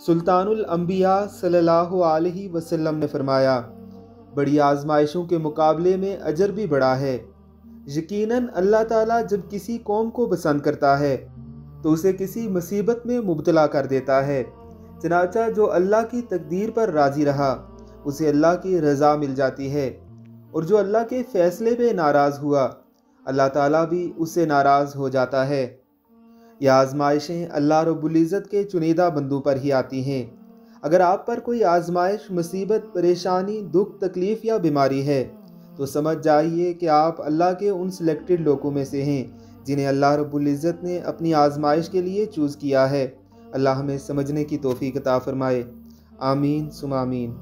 सुल्तानुल अंबिया सल्लल्लाहु अलैहि वसल्लम ने फरमाया, बड़ी आजमाइशों के मुकाबले में अजर भी बड़ा है। यकीनन अल्लाह ताला जब किसी कौम को पसंद करता है तो उसे किसी मुसीबत में मुबतला कर देता है। चनाचा जो अल्लाह की तकदीर पर राज़ी रहा, उसे अल्लाह की रज़ा मिल जाती है। और जो अल्लाह के फ़ैसले पे नाराज़ हुआ, अल्लाह ताला भी उससे नाराज़ हो जाता है। यह आजमाइशें अल्लाह रब्बुल-इज़्ज़त के चुनिदा बंदों पर ही आती हैं। अगर आप पर कोई आजमाइश, मुसीबत, परेशानी, दुख, तकलीफ़ या बीमारी है तो समझ जाइए कि आप अल्लाह के उन सिलेक्टेड लोगों में से हैं, जिन्हें अल्लाह रब्बुल-इज़्ज़त ने अपनी आजमाइश के लिए चूज़ किया है। अल्लाह हमें समझने की तोफ़ी कता फ़रमाए। आमीन सुमामीन